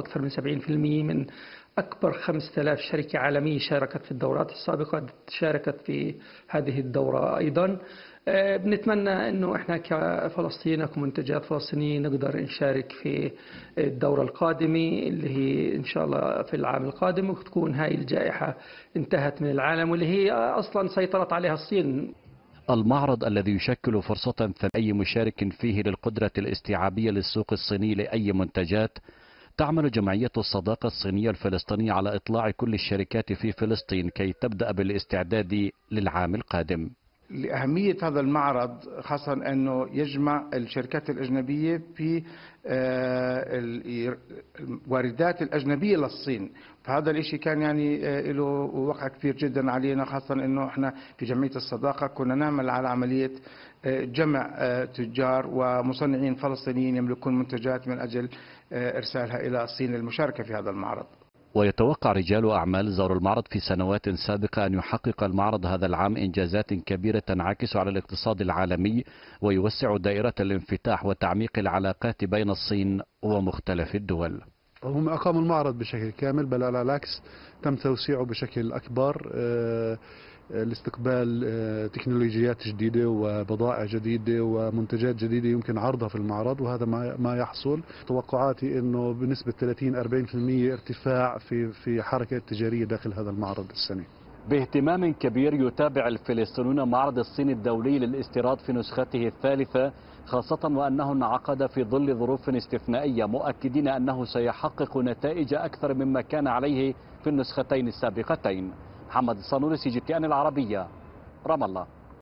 أكثر من 70% من أكبر 5000 شركة عالمية شاركت في الدورات السابقة شاركت في هذه الدورة أيضا. بنتمنى إنه إحنا كفلسطين كمنتجات فلسطينية نقدر نشارك في الدورة القادمة اللي هي إن شاء الله في العام القادم وتكون هاي الجائحة انتهت من العالم واللي هي أصلا سيطرت عليها الصين. المعرض الذي يشكل فرصة أي مشارك فيه للقدرة الاستيعابية للسوق الصيني لأي منتجات تعمل جمعية الصداقة الصينية الفلسطينية على إطلاع كل الشركات في فلسطين كي تبدأ بالاستعداد للعام القادم. لأهمية هذا المعرض خاصة أنه يجمع الشركات الأجنبية في الواردات الأجنبية للصين. فهذا الإشي كان يعني له وقع كثير جدا علينا خاصة أنه إحنا في جمعية الصداقة كنا نعمل على عملية جمع تجار ومصنعين فلسطينيين يملكون منتجات من أجل إرسالها إلى الصين للمشاركة في هذا المعرض. ويتوقع رجال أعمال زوروا المعرض في سنوات سابقة أن يحقق المعرض هذا العام إنجازات كبيرة تنعكس على الاقتصاد العالمي ويوسع دائرة الانفتاح وتعميق العلاقات بين الصين ومختلف الدول. هم أقاموا المعرض بشكل كامل بل على العكس تم توسيعه بشكل أكبر. لاستقبال تكنولوجيات جديدة وبضائع جديدة ومنتجات جديدة يمكن عرضها في المعرض وهذا ما يحصل. توقعاتي أنه بنسبة 30-40% ارتفاع في في حركة التجارية داخل هذا المعرض السنة. باهتمام كبير يتابع الفلسطينيون معرض الصين الدولي للاستيراد في نسخته الثالثة خاصة وأنه انعقد في ظل ظروف استثنائية مؤكدين أنه سيحقق نتائج أكثر مما كان عليه في النسختين السابقتين. محمد الصانوري CGTN العربية. رام الله.